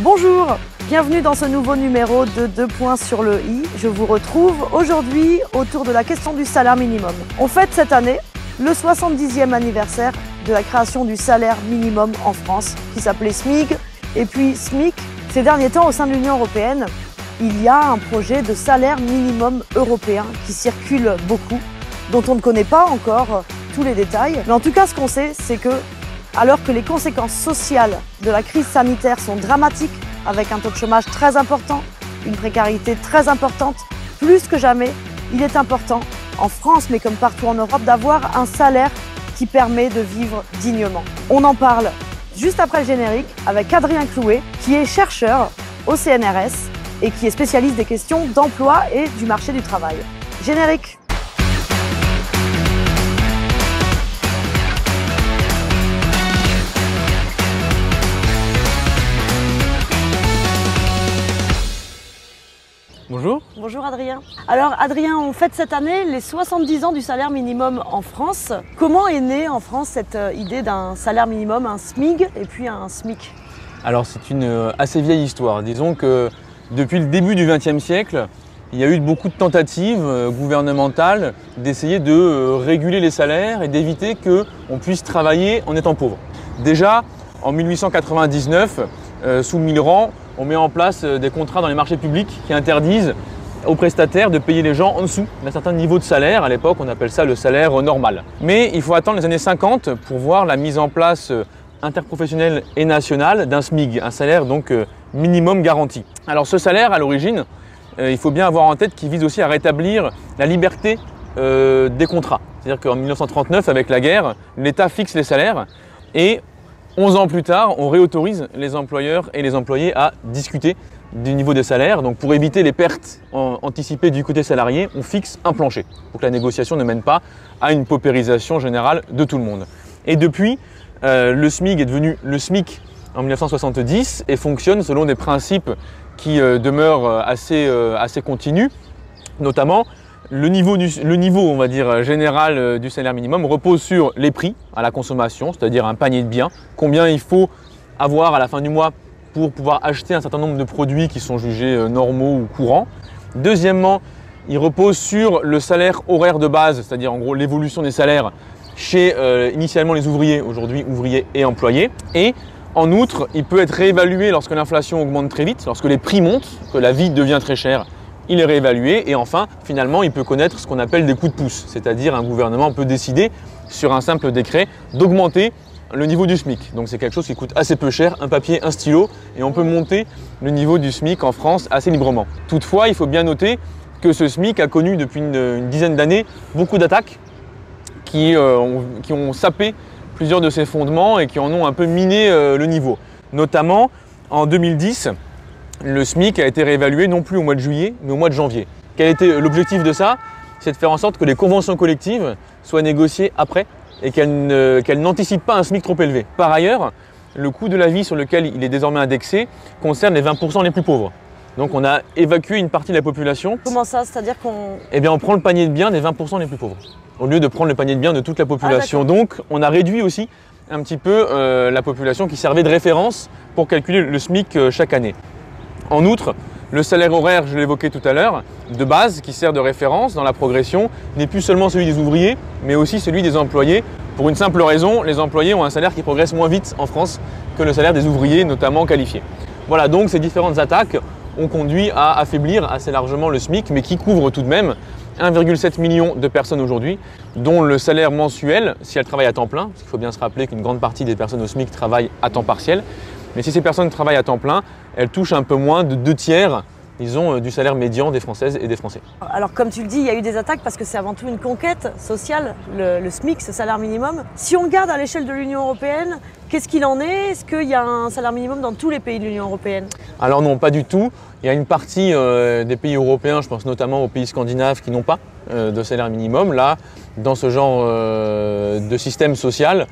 Bonjour, bienvenue dans ce nouveau numéro de 2 points sur le i. Je vous retrouve aujourd'hui autour de la question du salaire minimum. On fête cette année le 70e anniversaire de la création du salaire minimum en France, qui s'appelait SMIG, et puis SMIC. Ces derniers temps, au sein de l'Union européenne, il y a un projet de salaire minimum européen qui circule beaucoup, dont on ne connaît pas encore tous les détails. Mais en tout cas, ce qu'on sait, c'est que alors que les conséquences sociales de la crise sanitaire sont dramatiques, avec un taux de chômage très important, une précarité très importante, plus que jamais, il est important, en France mais comme partout en Europe, d'avoir un salaire qui permet de vivre dignement. On en parle juste après le générique avec Adrien Clouet, qui est chercheur au CNRS et qui est spécialiste des questions d'emploi et du marché du travail. Générique Bonjour. Bonjour Adrien. Alors Adrien, on fête cette année les 70 ans du salaire minimum en France. Comment est née en France cette euh, idée d'un salaire minimum, un SMIG et puis un SMIC Alors c'est une euh, assez vieille histoire. Disons que depuis le début du XXe siècle, il y a eu beaucoup de tentatives euh, gouvernementales d'essayer de réguler les salaires et d'éviter qu'on puisse travailler en étant pauvre. Déjà, en 1899, sous Millerand, on met en place euh, des contrats dans les marchés publics qui interdisent aux prestataires de payer les gens en dessous d'un certain niveau de salaire. À l'époque, on appelle ça le salaire normal. Mais il faut attendre les années 50 pour voir la mise en place euh, interprofessionnelle et nationale d'un SMIG, un salaire donc euh, minimum garanti. Alors ce salaire, à l'origine, il faut bien avoir en tête qu'il vise aussi à rétablir la liberté des contrats. C'est-à-dire qu'en 1939, avec la guerre, l'État fixe les salaires et 11 ans plus tard, on réautorise les employeurs et les employés à discuter du niveau des salaires. Donc pour éviter les pertes anticipées du côté salarié, on fixe un plancher pour que la négociation ne mène pas à une paupérisation générale de tout le monde. Et depuis, euh, le SMIC est devenu le SMIC en 1970 et fonctionne selon des principes qui euh, demeurent euh, assez continus, notamment le niveau, on va dire, général euh, du salaire minimum repose sur les prix à la consommation, c'est-à-dire un panier de biens, combien il faut avoir à la fin du mois pour pouvoir acheter un certain nombre de produits qui sont jugés euh, normaux ou courants. Deuxièmement, il repose sur le salaire horaire de base, c'est-à-dire en gros l'évolution des salaires chez euh, initialement les ouvriers, aujourd'hui ouvriers et employés. Et en outre, il peut être réévalué lorsque l'inflation augmente très vite, lorsque les prix montent, que la vie devient très chère il est réévalué et enfin, finalement, il peut connaître ce qu'on appelle des coups de pouce, c'est-à-dire un gouvernement peut décider sur un simple décret d'augmenter le niveau du SMIC. Donc c'est quelque chose qui coûte assez peu cher, un papier, un stylo, et on peut monter le niveau du SMIC en France assez librement. Toutefois, il faut bien noter que ce SMIC a connu depuis une, dizaine d'années beaucoup d'attaques qui, euh, qui, ont sapé plusieurs de ses fondements et qui en ont un peu miné euh, le niveau. Notamment en 2010, le SMIC a été réévalué non plus au mois de juillet, mais au mois de janvier. Quel était l'objectif de ça? C'est de faire en sorte que les conventions collectives soient négociées après et qu'elles n'anticipent pas un SMIC trop élevé. Par ailleurs, le coût de la vie sur lequel il est désormais indexé concerne les 20% les plus pauvres. Donc on a évacué une partie de la population. Comment ça? C'est-à-dire qu'on... Eh bien on prend le panier de biens des 20% les plus pauvres, au lieu de prendre le panier de biens de toute la population. Ah, Donc on a réduit aussi un petit peu euh, la population qui servait de référence pour calculer le SMIC euh, chaque année. En outre, le salaire horaire, je l'évoquais tout à l'heure, de base, qui sert de référence dans la progression, n'est plus seulement celui des ouvriers, mais aussi celui des employés. Pour une simple raison, les employés ont un salaire qui progresse moins vite en France que le salaire des ouvriers, notamment qualifiés. Voilà, donc ces différentes attaques ont conduit à affaiblir assez largement le SMIC, mais qui couvre tout de même 1,7 million de personnes aujourd'hui, dont le salaire mensuel, si elles travaillent à temps plein, parce qu'il faut bien se rappeler qu'une grande partie des personnes au SMIC travaillent à temps partiel, mais si ces personnes travaillent à temps plein, elles touchent un peu moins de deux tiers disons, euh, du salaire médian des Françaises et des Français. Alors comme tu le dis, il y a eu des attaques parce que c'est avant tout une conquête sociale, le, SMIC, ce salaire minimum. Si on regarde à l'échelle de l'Union européenne, qu'est-ce qu'il en est? Est-ce qu'il y a un salaire minimum dans tous les pays de l'Union européenne? Alors non, pas du tout. Il y a une partie euh, des pays européens, je pense notamment aux pays scandinaves, qui n'ont pas euh, de salaire minimum. Là, dans ce genre de système social,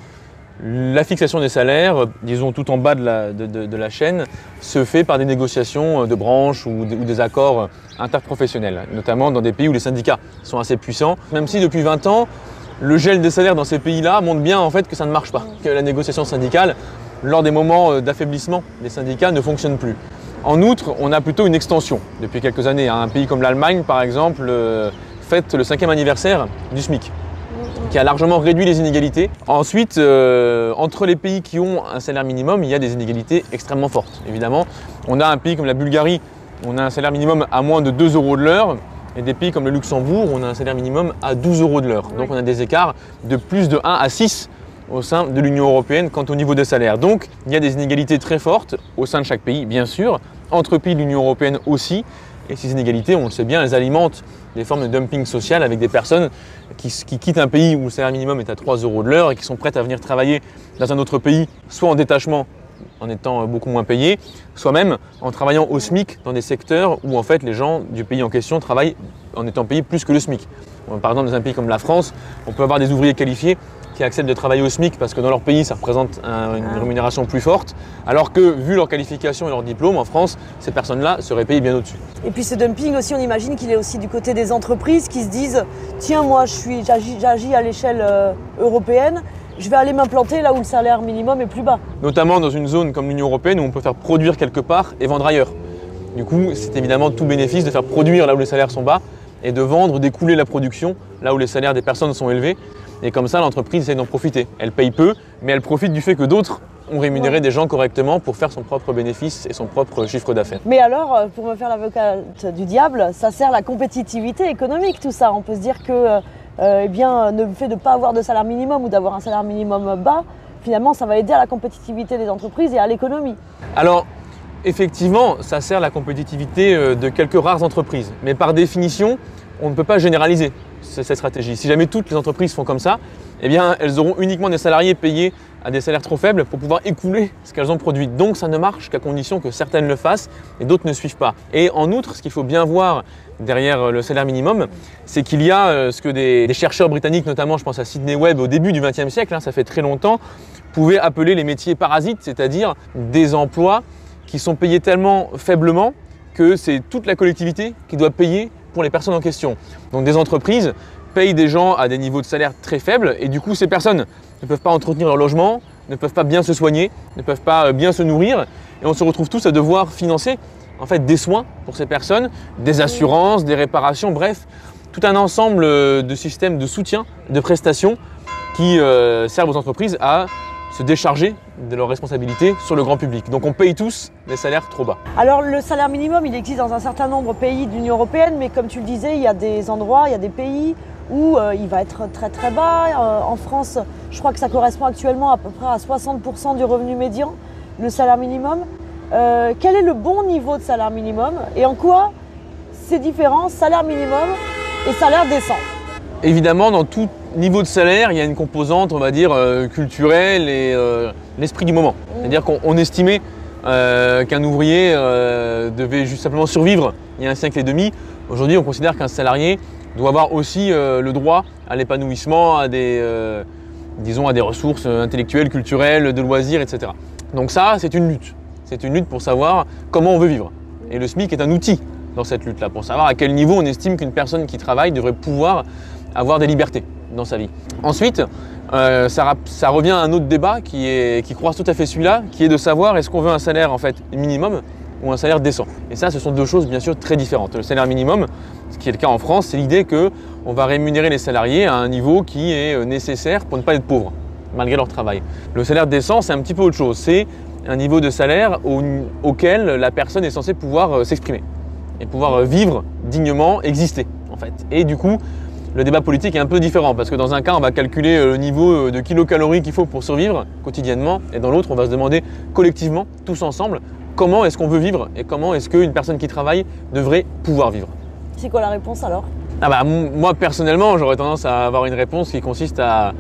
la fixation des salaires, disons tout en bas de la, chaîne, se fait par des négociations de branches ou, des accords interprofessionnels, notamment dans des pays où les syndicats sont assez puissants. Même si depuis 20 ans, le gel des salaires dans ces pays-là montre bien en fait que ça ne marche pas, que la négociation syndicale lors des moments d'affaiblissement des syndicats, ne fonctionne plus. En outre, on a plutôt une extension depuis quelques années. Un pays comme l'Allemagne, par exemple, fête le cinquième anniversaire du SMIC qui a largement réduit les inégalités. Ensuite, euh, entre les pays qui ont un salaire minimum, il y a des inégalités extrêmement fortes. Évidemment, on a un pays comme la Bulgarie, on a un salaire minimum à moins de 2 euros de l'heure, et des pays comme le Luxembourg, on a un salaire minimum à 12 euros de l'heure. Donc on a des écarts de plus de 1 à 6 au sein de l'Union européenne quant au niveau des salaires. Donc il y a des inégalités très fortes au sein de chaque pays, bien sûr, entre pays de l'Union européenne aussi. Et ces inégalités, on le sait bien, elles alimentent des formes de dumping social avec des personnes qui, quittent un pays où le salaire minimum est à 3 euros de l'heure et qui sont prêtes à venir travailler dans un autre pays, soit en détachement en étant beaucoup moins payés, soit même en travaillant au SMIC dans des secteurs où en fait les gens du pays en question travaillent en étant payés plus que le SMIC. Par exemple, dans un pays comme la France, on peut avoir des ouvriers qualifiés qui acceptent de travailler au SMIC parce que dans leur pays, ça représente une ah. rémunération plus forte, alors que vu leur qualification et leur diplôme, en France, ces personnes-là seraient payées bien au-dessus. Et puis ce dumping aussi, on imagine qu'il est aussi du côté des entreprises qui se disent, tiens, moi, j'agis à l'échelle euh, européenne, je vais aller m'implanter là où le salaire minimum est plus bas. Notamment dans une zone comme l'Union européenne où on peut faire produire quelque part et vendre ailleurs. Du coup, c'est évidemment tout bénéfice de faire produire là où les salaires sont bas et de vendre, d'écouler la production là où les salaires des personnes sont élevés. Et comme ça, l'entreprise essaie d'en profiter. Elle paye peu, mais elle profite du fait que d'autres ont rémunéré des gens correctement pour faire son propre bénéfice et son propre chiffre d'affaires. Mais alors, euh, pour me faire l'avocate du diable, ça sert la compétitivité économique, tout ça. On peut se dire que euh, euh, eh bien, le fait de ne pas avoir de salaire minimum ou d'avoir un salaire minimum bas, finalement, ça va aider à la compétitivité des entreprises et à l'économie. Alors, effectivement, ça sert la compétitivité de quelques rares entreprises. Mais par définition, on ne peut pas généraliser cette stratégie. Si jamais toutes les entreprises font comme ça, eh bien, elles auront uniquement des salariés payés à des salaires trop faibles pour pouvoir écouler ce qu'elles ont produit. Donc ça ne marche qu'à condition que certaines le fassent et d'autres ne suivent pas. Et en outre, ce qu'il faut bien voir derrière le salaire minimum, c'est qu'il y a euh, ce que des, chercheurs britanniques, notamment je pense à Sydney Webb au début du XXe siècle, hein, ça fait très longtemps, pouvaient appeler les métiers parasites, c'est-à-dire des emplois qui sont payés tellement faiblement que c'est toute la collectivité qui doit payer les personnes en question. Donc des entreprises payent des gens à des niveaux de salaire très faibles et du coup ces personnes ne peuvent pas entretenir leur logement, ne peuvent pas bien se soigner, ne peuvent pas euh, bien se nourrir et on se retrouve tous à devoir financer en fait des soins pour ces personnes, des assurances, des réparations, bref, tout un ensemble euh, de systèmes de soutien, de prestations qui euh, servent aux entreprises à se décharger de leurs responsabilités sur le grand public. Donc on paye tous des salaires trop bas. Alors le salaire minimum, il existe dans un certain nombre de pays de l'Union européenne, mais comme tu le disais, il y a des endroits, il y a des pays où euh, il va être très très bas. Euh, en France, je crois que ça correspond actuellement à peu près à 60% du revenu médian, le salaire minimum. Euh, quel est le bon niveau de salaire minimum? Et en quoi c'est différent salaire minimum et salaire décent? Évidemment, dans tout niveau de salaire, il y a une composante, on va dire, euh, culturelle et euh, l'esprit du moment. C'est-à-dire qu'on estimait euh, qu'un ouvrier devait juste simplement survivre il y a un siècle et demi. Aujourd'hui, on considère qu'un salarié doit avoir aussi le droit à l'épanouissement, à des, disons, à des ressources intellectuelles, culturelles, de loisirs, etc. Donc ça, c'est une lutte. C'est une lutte pour savoir comment on veut vivre. Et le SMIC est un outil dans cette lutte-là, pour savoir à quel niveau on estime qu'une personne qui travaille devrait pouvoir avoir des libertés dans sa vie. Ensuite, euh, ça, revient à un autre débat qui, croise tout à fait celui-là, qui est de savoir est-ce qu'on veut un salaire en fait minimum ou un salaire décent. Et ça, ce sont deux choses bien sûr très différentes. Le salaire minimum, ce qui est le cas en France, c'est l'idée qu'on va rémunérer les salariés à un niveau qui est euh, nécessaire pour ne pas être pauvre, malgré leur travail. Le salaire décent, c'est un petit peu autre chose. C'est un niveau de salaire auquel la personne est censée pouvoir euh, s'exprimer et pouvoir vivre dignement, exister en fait. Et du coup, le débat politique est un peu différent parce que dans un cas, on va calculer euh, le niveau euh, de kilocalories qu'il faut pour survivre quotidiennement et dans l'autre, on va se demander collectivement, tous ensemble, comment est-ce qu'on veut vivre et comment est-ce qu'une personne qui travaille devrait pouvoir vivre. C'est quoi la réponse alors? Ah bah, Moi personnellement, j'aurais tendance à avoir une réponse qui consiste à,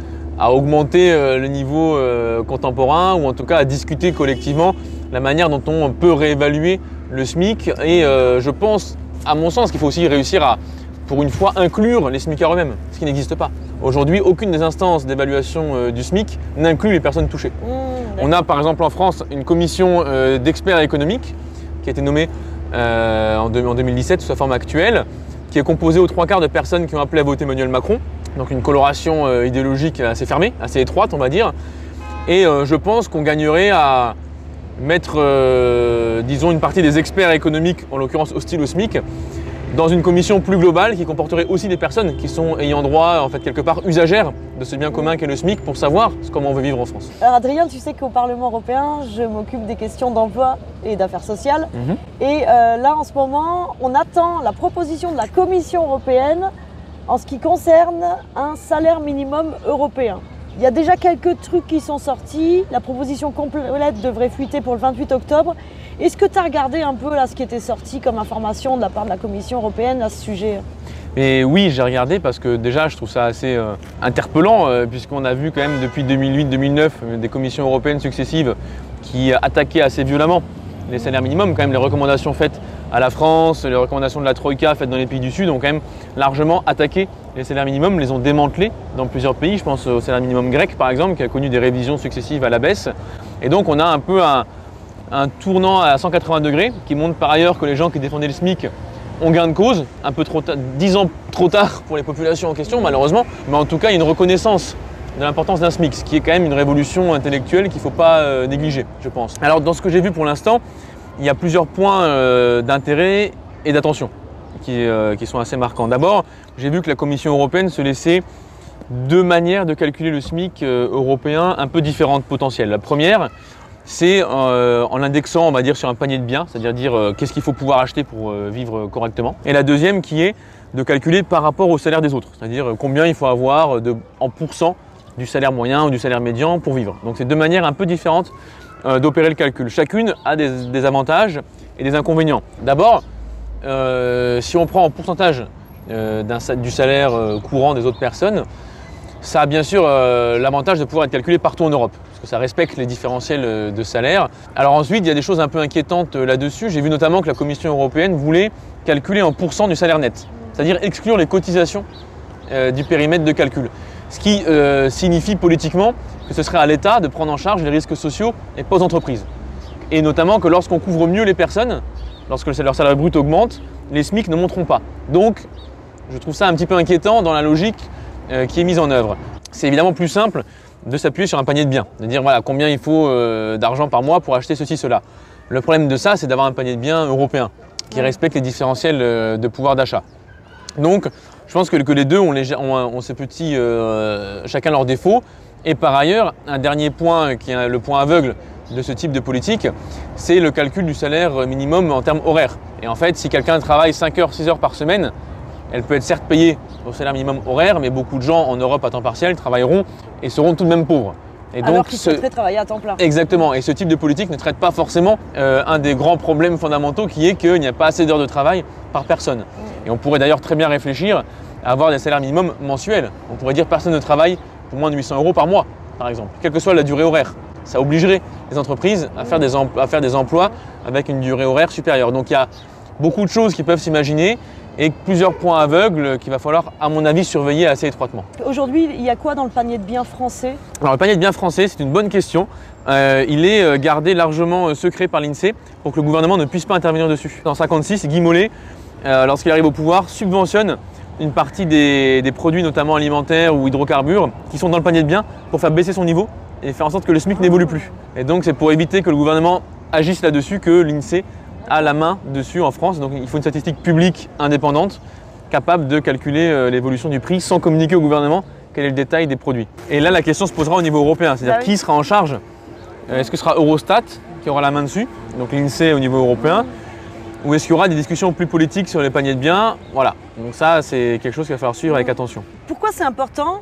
augmenter euh, le niveau contemporain ou en tout cas à discuter collectivement la manière dont on peut réévaluer le SMIC et je pense, à mon sens, qu'il faut aussi réussir à, pour une fois inclure les SMICards eux-mêmes, ce qui n'existe pas. Aujourd'hui, aucune des instances d'évaluation euh, du SMIC n'inclut les personnes touchées. Mmh, On a par exemple en France une commission euh, d'experts économiques qui a été nommée euh, en, 2017 sous sa forme actuelle, qui est composée aux trois quarts de personnes qui ont appelé à voter Emmanuel Macron, donc une coloration idéologique assez fermée, assez étroite on va dire, Et je pense qu'on gagnerait à mettre, disons, une partie des experts économiques, en l'occurrence hostiles au SMIC, dans une commission plus globale qui comporterait aussi des personnes qui sont ayant droit, en fait, quelque part usagères de ce bien commun qu'est le SMIC pour savoir comment on veut vivre en France. Alors Adrien, tu sais qu'au Parlement européen, je m'occupe des questions d'emploi et d'affaires sociales. Mhm. Et euh, là, en ce moment, on attend la proposition de la Commission européenne en ce qui concerne un salaire minimum européen. Il y a déjà quelques trucs qui sont sortis. La proposition complète devrait fuiter pour le 28 octobre. Est-ce que tu as regardé un peu là, ce qui était sorti comme information de la part de la Commission européenne à ce sujet? Et oui, j'ai regardé parce que déjà, je trouve ça assez euh, interpellant, euh, puisqu'on a vu quand même depuis 2008-2009 euh, des commissions européennes successives qui attaquaient assez violemment les salaires minimums. Quand même, les recommandations faites à la France, les recommandations de la Troïka faites dans les pays du Sud ont quand même largement attaqué les salaires minimums, les ont démantelés dans plusieurs pays. Je pense au salaire minimum grec, par exemple, qui a connu des révisions successives à la baisse. Et donc, on a un peu un, tournant à 180 degrés qui montre par ailleurs que les gens qui défendaient le SMIC ont gain de cause, un peu trop tard, 10 ans trop tard pour les populations en question malheureusement, mais en tout cas il y a une reconnaissance de l'importance d'un SMIC, ce qui est quand même une révolution intellectuelle qu'il ne faut pas euh, négliger, je pense. Alors dans ce que j'ai vu pour l'instant, il y a plusieurs points euh, d'intérêt et d'attention qui, euh, qui, sont assez marquants. D'abord, j'ai vu que la Commission européenne se laissait deux manières de calculer le SMIC européen un peu différentes potentielles. La première, c'est en indexant, on va dire, sur un panier de biens, c'est-à-dire dire, qu'est-ce qu'il faut pouvoir acheter pour vivre correctement. Et la deuxième qui est de calculer par rapport au salaire des autres, c'est-à-dire combien il faut avoir en pourcent du salaire moyen ou du salaire médian pour vivre. Donc c'est deux manières un peu différentes d'opérer le calcul. Chacune a des, avantages et des inconvénients. D'abord, si on prend en pourcentage du salaire courant des autres personnes, ça a bien sûr l'avantage de pouvoir être calculé partout en Europe parce que ça respecte les différentiels euh, de salaire. Alors ensuite, il y a des choses un peu inquiétantes euh, là-dessus. J'ai vu notamment que la Commission européenne voulait calculer en pourcent du salaire net, c'est-à-dire exclure les cotisations euh, du périmètre de calcul. Ce qui signifie politiquement que ce serait à l'État de prendre en charge les risques sociaux et pas aux entreprises. Et notamment que lorsqu'on couvre mieux les personnes, lorsque leur salaire brut augmente, les SMIC ne monteront pas. Donc, je trouve ça un petit peu inquiétant dans la logique qui est mise en œuvre. C'est évidemment plus simple de s'appuyer sur un panier de biens, de dire voilà combien il faut euh, d'argent par mois pour acheter ceci, cela. Le problème de ça, c'est d'avoir un panier de biens européen qui respecte les différentiels euh, de pouvoir d'achat. Donc, pense que, les deux ont, ces petits, euh, chacun leurs défauts. Et par ailleurs, un dernier point qui est le point aveugle de ce type de politique, c'est le calcul du salaire minimum en termes horaires. Et en fait, si quelqu'un travaille 5 heures, 6 heures par semaine, elle peut être certes payée au salaire minimum horaire, mais beaucoup de gens en Europe à temps partiel travailleront et seront tout de même pauvres. Et Alors qu'ils ce... souhaiteraient travailler à temps plein. Exactement. Et ce type de politique ne traite pas forcément euh, un des grands problèmes fondamentaux qui est qu'il n'y a pas assez d'heures de travail par personne. Et on pourrait d'ailleurs très bien réfléchir à avoir des salaires minimums mensuels. On pourrait dire personne ne travaille pour moins de 800 euros par mois, par exemple, quelle que soit la durée horaire. Ça obligerait les entreprises à faire des, à faire des emplois avec une durée horaire supérieure. Donc il y a beaucoup de choses qui peuvent s'imaginer et plusieurs points aveugles qu'il va falloir, à mon avis, surveiller assez étroitement. Aujourd'hui, il y a quoi dans le panier de biens français? Alors le panier de biens français, c'est une bonne question. Euh, il est euh, gardé largement euh, secret par l'INSEE pour que le gouvernement ne puisse pas intervenir dessus. En 56, Guy Mollet, lorsqu'il arrive au pouvoir, subventionne une partie des, des, produits, notamment alimentaires ou hydrocarbures, qui sont dans le panier de biens pour faire baisser son niveau et faire en sorte que le SMIC n'évolue plus. Et donc c'est pour éviter que le gouvernement agisse là-dessus que l'INSEE à la main dessus en France. Donc il faut une statistique publique indépendante capable de calculer euh, l'évolution du prix sans communiquer au gouvernement quel est le détail des produits. Et là, la question se posera au niveau européen, c'est-à-dire bah qui sera en charge euh, Est-ce que ce sera Eurostat qui aura la main dessus, donc l'INSEE au niveau européen ou est-ce qu'il y aura des discussions plus politiques sur les paniers de biens Voilà, donc ça c'est quelque chose qu'il va falloir suivre avec attention. Pourquoi c'est important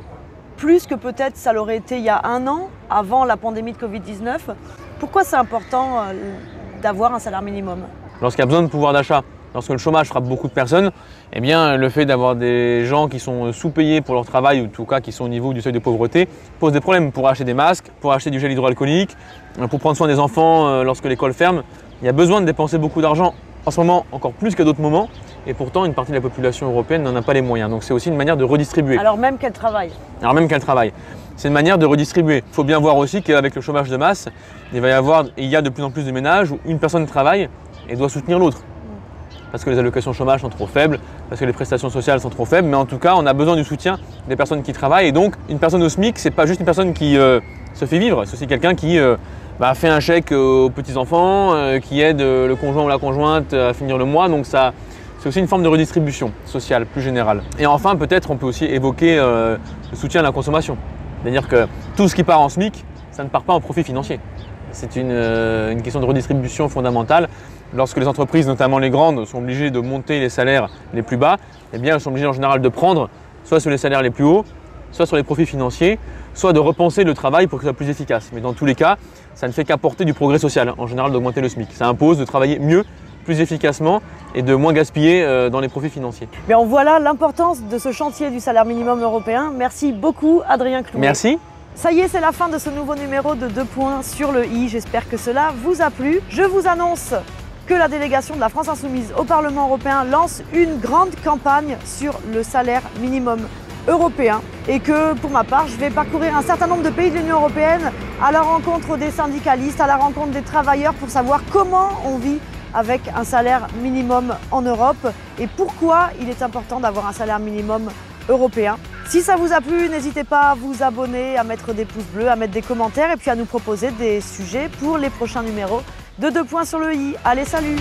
Plus que peut-être ça l'aurait été il y a un an, avant la pandémie de Covid-19. Pourquoi c'est important euh, d'avoir un salaire minimum? Lorsqu'il y a besoin de pouvoir d'achat, lorsque le chômage frappe beaucoup de personnes, eh bien, le fait d'avoir des gens qui sont sous-payés pour leur travail, ou en tout cas qui sont au niveau du seuil de pauvreté, pose des problèmes pour acheter des masques, pour acheter du gel hydroalcoolique, pour prendre soin des enfants euh, lorsque l'école ferme. Il y a besoin de dépenser beaucoup d'argent en ce moment, encore plus qu'à d'autres moments, et pourtant une partie de la population européenne n'en a pas les moyens. Donc c'est aussi une manière de redistribuer. Alors même qu'elle travaille. Alors même qu'elle travaille c'est une manière de redistribuer. Il faut bien voir aussi qu'avec le chômage de masse, il va y avoir, il y a de plus en plus de ménages où une personne travaille et doit soutenir l'autre. Parce que les allocations chômage sont trop faibles, parce que les prestations sociales sont trop faibles, mais en tout cas, on a besoin du soutien des personnes qui travaillent. Et donc, une personne au SMIC, c'est pas juste une personne qui, euh, se fait vivre. C'est aussi quelqu'un qui euh, bah, fait un chèque aux petits-enfants, euh, qui aide euh, le conjoint ou la conjointe à finir le mois. Donc ça, c'est aussi une forme de redistribution sociale plus générale. Et enfin, peut-être, on peut aussi évoquer le soutien à la consommation. C'est-à-dire que tout ce qui part en SMIC, ça ne part pas en profit financier. C'est une, une question de redistribution fondamentale lorsque les entreprises, notamment les grandes, sont obligées de monter les salaires les plus bas, eh bien, elles sont obligées en général de prendre soit sur les salaires les plus hauts, soit sur les profits financiers, soit de repenser le travail pour qu'il soit plus efficace. Mais dans tous les cas, ça ne fait qu'apporter du progrès social, en général d'augmenter le SMIC. Ça impose de travailler mieux, plus efficacement et de moins gaspiller euh, dans les profits financiers. Mais on voit là l'importance de ce chantier du salaire minimum européen. Merci beaucoup Adrien Clouet. Merci. Ça y est, c'est la fin de ce nouveau numéro de 2 points sur le i. J'espère que cela vous a plu. Je vous annonce que la délégation de la France Insoumise au Parlement européen lance une grande campagne sur le salaire minimum européen et que pour ma part, je vais parcourir un certain nombre de pays de l'Union européenne à la rencontre des syndicalistes, à la rencontre des travailleurs pour savoir comment on vit avec un salaire minimum en Europe et pourquoi il est important d'avoir un salaire minimum européen. Si ça vous a plu, n'hésitez pas à vous abonner, à mettre des pouces bleus, à mettre des commentaires et puis à nous proposer des sujets pour les prochains numéros de deux points sur le i. Allez, salut